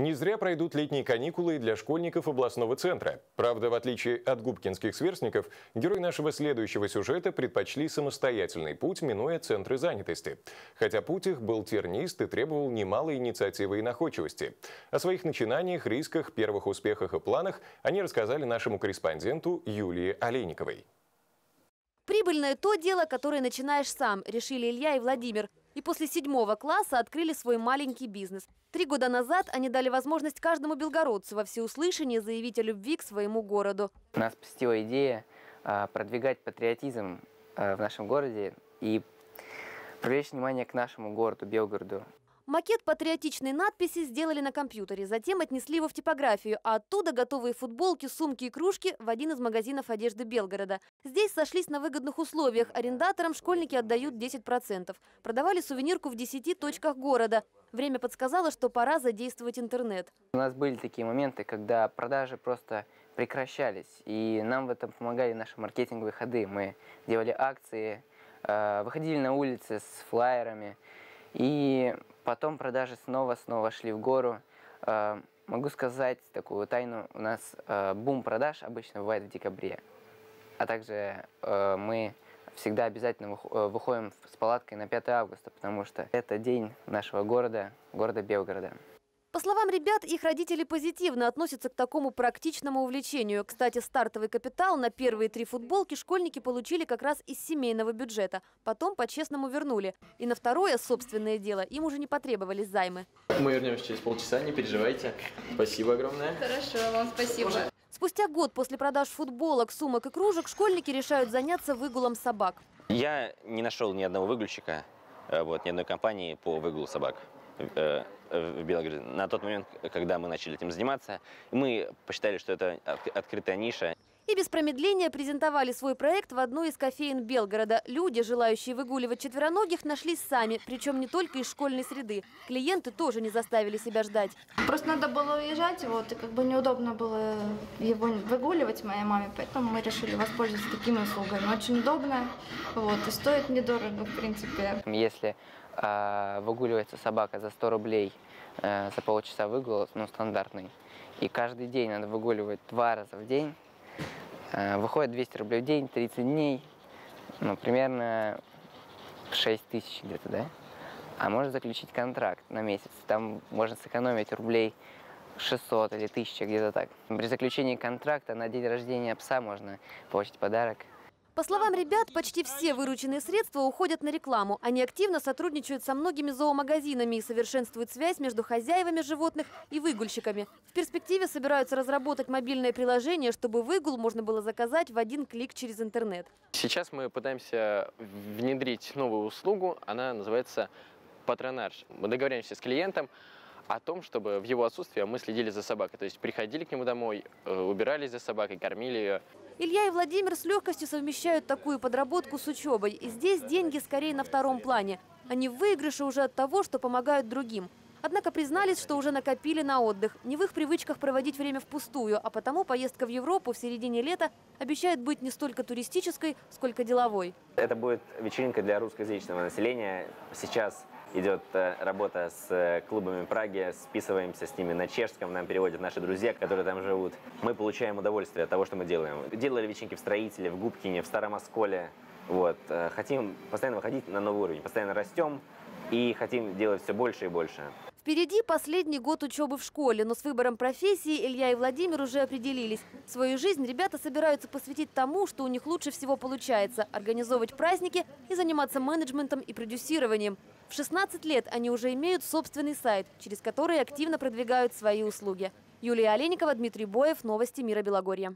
Не зря пройдут летние каникулы и для школьников областного центра. Правда, в отличие от губкинских сверстников, герои нашего следующего сюжета предпочли самостоятельный путь, минуя центры занятости. Хотя путь их был тернист и требовал немалой инициативы и находчивости. О своих начинаниях, рисках, первых успехах и планах они рассказали нашему корреспонденту Юлии Олейниковой. Прибыльное то дело, которое начинаешь сам, решили Илья и Владимир. И после седьмого класса открыли свой маленький бизнес. Три года назад они дали возможность каждому белгородцу во всеуслышание заявить о любви к своему городу. Нас посетила идея а, продвигать патриотизм а, в нашем городе и привлечь внимание к нашему городу, Белгороду. Макет патриотичной надписи сделали на компьютере, затем отнесли его в типографию, а оттуда готовые футболки, сумки и кружки в один из магазинов одежды Белгорода. Здесь сошлись на выгодных условиях. Арендаторам школьники отдают 10%. Продавали сувенирку в 10 точках города. Время подсказало, что пора задействовать интернет. У нас были такие моменты, когда продажи просто прекращались, и нам в этом помогали наши маркетинговые ходы. Мы делали акции, э, выходили на улицы с флайерами, и потом продажи снова-снова шли в гору. Э, могу сказать такую тайну, у нас э, бум продаж обычно бывает в декабре. А также э, мы всегда обязательно выходим с палаткой на 5 августа, потому что это день нашего города, города Белгорода. По словам ребят, их родители позитивно относятся к такому практичному увлечению. Кстати, стартовый капитал на первые три футболки школьники получили как раз из семейного бюджета. Потом по-честному вернули. И на второе собственное дело им уже не потребовались займы. Мы вернемся через полчаса, не переживайте. Спасибо огромное. Хорошо, вам спасибо. Спустя год после продаж футболок, сумок и кружек школьники решают заняться выгулом собак. Я не нашел ни одного выгульщика, э, вот, ни одной компании по выгулу собак. Э, в Белгороде. На тот момент, когда мы начали этим заниматься, мы посчитали, что это открытая ниша. И без промедления презентовали свой проект в одной из кофеин Белгорода. Люди, желающие выгуливать четвероногих, нашлись сами, причем не только из школьной среды. Клиенты тоже не заставили себя ждать. Просто надо было уезжать, вот, и как бы неудобно было его выгуливать моей маме, поэтому мы решили воспользоваться такими услугами. Очень удобно, вот, и стоит недорого, в принципе. Если э, выгуливается собака за 100 рублей э, за полчаса выгула, ну, стандартный, и каждый день надо выгуливать два раза в день, э, выходит 200 рублей в день, 30 дней, ну, примерно 6 тысяч где-то, да? А можно заключить контракт на месяц, там можно сэкономить рублей 600 или 1000, где-то так. При заключении контракта на день рождения пса можно получить подарок по словам ребят, почти все вырученные средства уходят на рекламу. Они активно сотрудничают со многими зоомагазинами и совершенствуют связь между хозяевами животных и выгульщиками. В перспективе собираются разработать мобильное приложение, чтобы выгул можно было заказать в один клик через интернет. Сейчас мы пытаемся внедрить новую услугу. Она называется патронаж. Мы договоряемся с клиентом о том, чтобы в его отсутствие мы следили за собакой. То есть приходили к нему домой, э, убирались за собакой, кормили ее. Илья и Владимир с легкостью совмещают такую подработку с учебой. И здесь деньги скорее на втором плане. Они в выигрыше уже от того, что помогают другим. Однако признались, что уже накопили на отдых. Не в их привычках проводить время впустую, а потому поездка в Европу в середине лета обещает быть не столько туристической, сколько деловой. Это будет вечеринка для русскоязычного населения. Сейчас идет э, работа с э, клубами Праги, списываемся с ними на чешском, нам переводят наши друзья, которые там живут. Мы получаем удовольствие от того, что мы делаем. Делали вечеринки в Строителе, в Губкине, в Старом Осколе. Вот. Э, хотим постоянно выходить на новый уровень, постоянно растем и хотим делать все больше и больше. Впереди последний год учебы в школе, но с выбором профессии Илья и Владимир уже определились. Свою жизнь ребята собираются посвятить тому, что у них лучше всего получается – организовывать праздники и заниматься менеджментом и продюсированием. В 16 лет они уже имеют собственный сайт, через который активно продвигают свои услуги. Юлия Олейникова, Дмитрий Боев. Новости мира Белогорья.